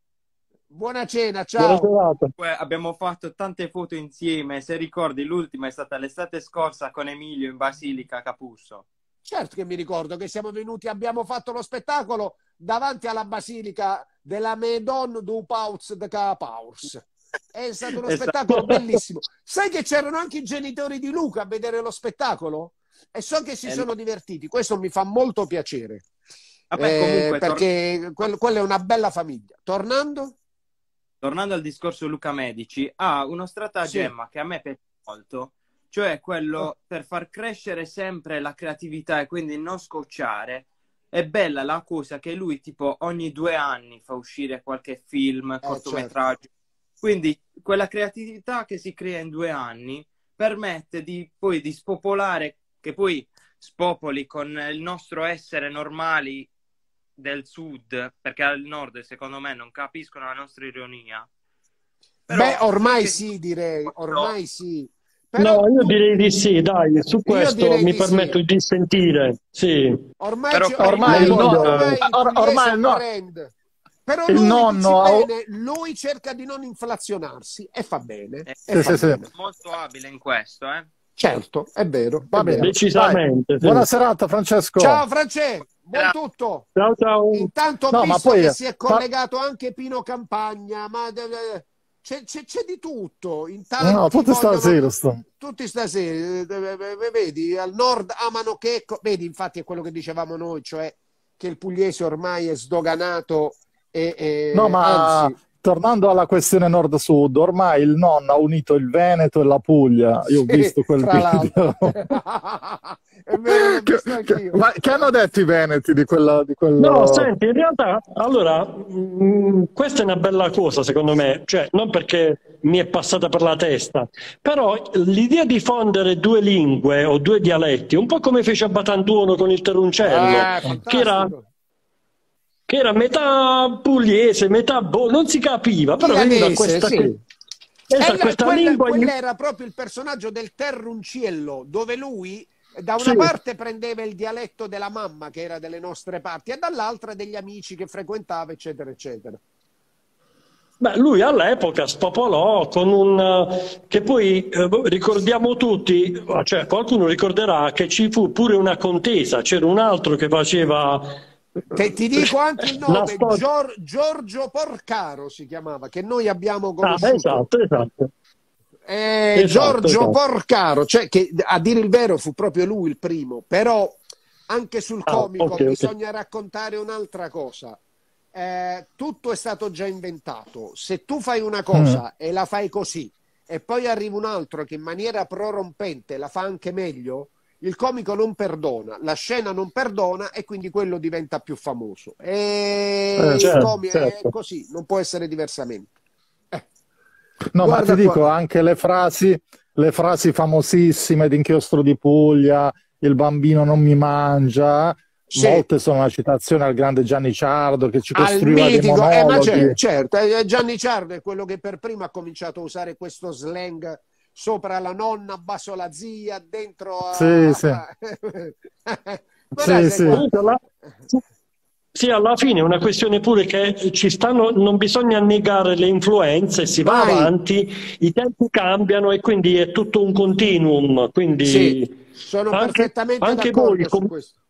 [SPEAKER 1] Buona cena, ciao.
[SPEAKER 5] Abbiamo fatto tante foto insieme. Se ricordi, l'ultima è stata l'estate scorsa con Emilio in Basilica Capusso.
[SPEAKER 1] Certo che mi ricordo che siamo venuti, abbiamo fatto lo spettacolo davanti alla Basilica della Medon du Pauz de Capaurs. È stato uno esatto. spettacolo bellissimo. Sai che c'erano anche i genitori di Luca a vedere lo spettacolo? E so che si eh, sono divertiti. Questo mi fa molto piacere. Vabbè, eh, comunque, perché tor- quello, quella è una bella famiglia. Tornando?
[SPEAKER 5] Tornando al discorso Luca Medici, ha uno stratagemma sì. che a me piace molto, cioè quello oh. per far crescere sempre la creatività e quindi non scocciare. È bella la cosa che lui tipo ogni due anni fa uscire qualche film, eh, cortometraggio. Certo quindi quella creatività che si crea in due anni permette di poi di spopolare, che poi spopoli con il nostro essere normali del sud, perché al nord secondo me non capiscono la nostra ironia.
[SPEAKER 1] Però, Beh, ormai sì, direi, ormai sì.
[SPEAKER 3] Però no, io direi di sì, dai, su questo mi permetto sì. di sentire. Sì.
[SPEAKER 1] Ormai, Però, ormai, ormai, ormai, ormai no. Però il lui, nonno bene, lui cerca di non inflazionarsi e fa bene. Eh, e
[SPEAKER 5] fa sì, bene. Sì. Molto abile in questo, eh?
[SPEAKER 1] Certo, è vero. Va bene.
[SPEAKER 3] Decisamente.
[SPEAKER 2] Sì. Buona serata, Francesco.
[SPEAKER 1] Ciao, Francesco. Buon tutto.
[SPEAKER 3] Ciao, ciao.
[SPEAKER 1] Intanto ho no, visto poi... che si è collegato anche Pino Campagna, ma c'è, c'è, c'è di tutto.
[SPEAKER 2] Intanto no, tutti stasera. Sto.
[SPEAKER 1] Tutti stasera. Vedi, al nord amano Checco. Vedi, infatti è quello che dicevamo noi, cioè che il pugliese ormai è sdoganato e, e,
[SPEAKER 2] no, ma anzi... tornando alla questione nord-sud, ormai il nonno ha unito il Veneto e la Puglia. Io ho sì, visto quel video. è vero, che, che, ma che hanno detto i veneti di quella, di quella...
[SPEAKER 3] No, senti, in realtà, allora, mh, mm, questa è una bella cosa secondo me, cioè non perché mi è passata per la testa, però l'idea di fondere due lingue o due dialetti, un po' come fece a Batantuono con il Teruncello, eh, che era che era metà pugliese, metà boh, non si capiva, però veniva questa... Sì.
[SPEAKER 1] Esatto, questa quella, lingua... quella era proprio il personaggio del Terrunciello, dove lui da una sì. parte prendeva il dialetto della mamma, che era delle nostre parti, e dall'altra degli amici che frequentava, eccetera, eccetera.
[SPEAKER 3] Beh, lui all'epoca spopolò con un... che poi eh, ricordiamo tutti, cioè qualcuno ricorderà che ci fu pure una contesa, c'era un altro che faceva
[SPEAKER 1] che ti dico anche il nome, Gior- Giorgio Porcaro si chiamava, che noi abbiamo ah, conosciuto. Ah,
[SPEAKER 3] esatto, esatto.
[SPEAKER 1] Eh, esatto, Giorgio esatto. Porcaro, cioè che a dire il vero fu proprio lui il primo, però anche sul ah, comico okay, bisogna okay. raccontare un'altra cosa. Eh, tutto è stato già inventato. Se tu fai una cosa mm. e la fai così, e poi arriva un altro che in maniera prorompente la fa anche meglio, il comico non perdona, la scena non perdona e quindi quello diventa più famoso. E eh, certo, certo. è così, non può essere diversamente.
[SPEAKER 2] Eh. No, Guarda ma ti dico anche le frasi, le frasi famosissime di Inchiostro di Puglia, il bambino non mi mangia, sì. molte sono una citazione al grande Gianni Ciardo che ci costruiva dei monologhi. Eh,
[SPEAKER 1] certo, eh, Gianni Ciardo è quello che per primo ha cominciato a usare questo slang sopra la nonna, basso la zia, dentro a...
[SPEAKER 2] Sì, sì.
[SPEAKER 3] sì, sì. sì, alla fine è una questione pure che ci stanno, non bisogna negare le influenze, si va Vai. avanti, i tempi cambiano e quindi è tutto un continuum. Quindi
[SPEAKER 1] sì, sono anche, perfettamente anche voi, com- questo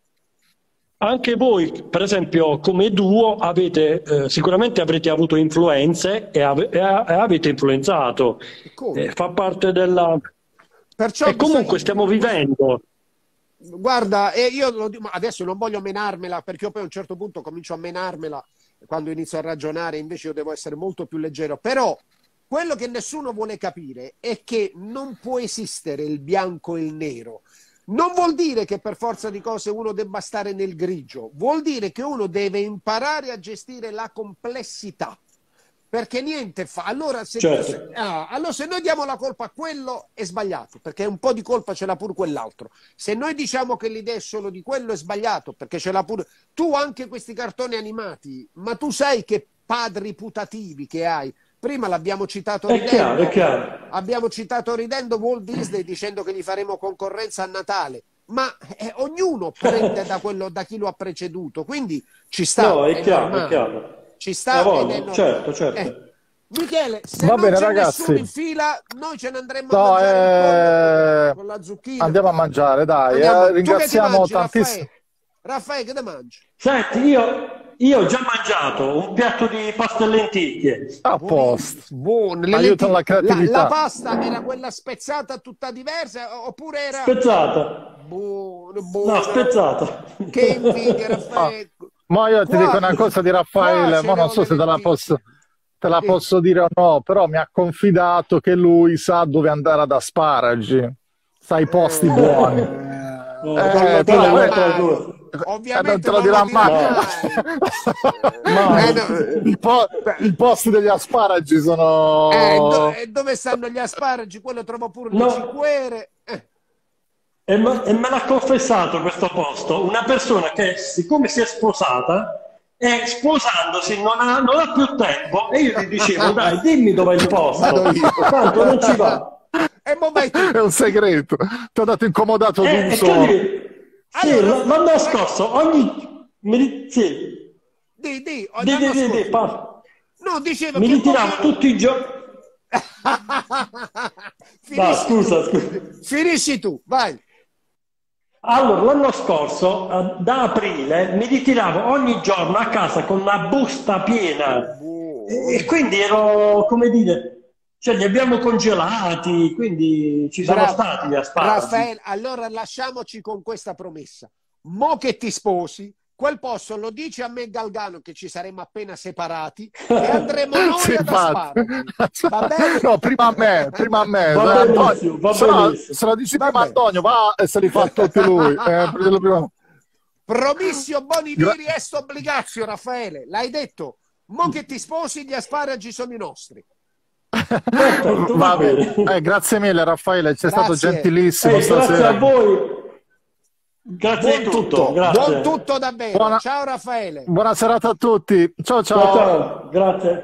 [SPEAKER 3] anche voi, per esempio, come duo, avete, eh, sicuramente avrete avuto influenze e, ave- e avete influenzato. Eh, fa parte della... Perciò e comunque stiamo vivendo.
[SPEAKER 1] Guarda, io lo, adesso non voglio menarmela perché io poi a un certo punto comincio a menarmela quando inizio a ragionare, invece io devo essere molto più leggero. Però quello che nessuno vuole capire è che non può esistere il bianco e il nero. Non vuol dire che per forza di cose uno debba stare nel grigio, vuol dire che uno deve imparare a gestire la complessità. Perché niente fa. Allora se, certo. ah, allora se, noi diamo la colpa a quello è sbagliato, perché un po' di colpa ce l'ha pure quell'altro. Se noi diciamo che l'idea è solo di quello è sbagliato, perché ce l'ha pure. Tu anche questi cartoni animati, ma tu sai che padri putativi che hai Prima l'abbiamo citato
[SPEAKER 3] ridendo. È chiaro, è chiaro.
[SPEAKER 1] Abbiamo citato ridendo Walt Disney dicendo che gli faremo concorrenza a Natale. ma eh, ognuno prende da, quello, da chi lo ha preceduto, quindi ci sta.
[SPEAKER 3] No, è, è chiaro, è chiaro.
[SPEAKER 1] Ci sta.
[SPEAKER 3] Voglia, certo, certo.
[SPEAKER 1] Eh. Michele, se Va bene, ragazzi. in fila, noi ce ne andremo no, a
[SPEAKER 2] mangiare eh... con la zucchina. Andiamo a mangiare, dai. Eh, ringraziamo tantissimo.
[SPEAKER 1] Raffaele, che te mangi?
[SPEAKER 3] Senti, io, io ho già mangiato un piatto di pasta e lenticchie.
[SPEAKER 2] A posto.
[SPEAKER 1] Buono. Le Aiuta la creatività. La, la, pasta era quella spezzata tutta diversa oppure era...
[SPEAKER 3] Spezzata.
[SPEAKER 1] Buono, buono.
[SPEAKER 3] No, spezzata.
[SPEAKER 1] Che invidia, Raffaele. Ah.
[SPEAKER 2] Ma io ti Qua, dico una cosa di Raffaele, ma non so se te la posso te la posso dire o no, però mi ha confidato che lui sa dove andare ad asparagi, sa i posti eh, buoni.
[SPEAKER 1] Eh, eh, però, eh, ovviamente non te lo dirà mai.
[SPEAKER 2] mai. No. I, po- I, posti degli asparagi sono...
[SPEAKER 1] Eh, do- e dove stanno gli asparagi? Quello trovo pure no. le cinquere. Eh.
[SPEAKER 3] E, me, e me l'ha confessato questo posto una persona che, siccome si è sposata, e sposandosi non ha, non ha, più tempo e io gli dicevo dai dimmi dove è il posto tanto non ci va
[SPEAKER 2] è un segreto ti ho dato incomodato eh, d'un
[SPEAKER 3] sì, allora, l'anno scorso ogni mi, sì.
[SPEAKER 1] di, di,
[SPEAKER 3] di, di, di, di
[SPEAKER 1] no, dicevo
[SPEAKER 3] mi ritiravo poi... tutti i giorni
[SPEAKER 1] va, scusa, scusa finisci tu vai
[SPEAKER 3] allora, l'anno scorso, eh, da aprile, mi ritiravo ogni giorno a casa con la busta piena. E quindi ero, come dire, cioè li abbiamo congelati, quindi ci sono Bravo. stati gli asparagi.
[SPEAKER 1] Raffaele, allora lasciamoci con questa promessa. Mo che ti sposi, quel posto lo dice a me Galgano che ci saremo appena separati e andremo noi ad asparagi. Va bene?
[SPEAKER 2] No, prima a me, prima a me.
[SPEAKER 3] Va benissimo, va
[SPEAKER 2] se, se lo dici prima Antonio, va e se li fa tutti lui. Eh, prima...
[SPEAKER 1] Promissio boni viri est obbligazio, Raffaele. L'hai detto. Mo che ti sposi, gli asparagi sono i nostri.
[SPEAKER 2] Va bene. Eh, grazie mille Raffaele, sei stato gentilissimo
[SPEAKER 3] eh,
[SPEAKER 2] stasera.
[SPEAKER 3] Grazie a voi. Grazie
[SPEAKER 1] buon tutto,
[SPEAKER 3] grazie.
[SPEAKER 1] buon tutto davvero. Buona, ciao Raffaele.
[SPEAKER 2] Buona serata a tutti. Ciao ciao.
[SPEAKER 3] ciao, ciao. Grazie.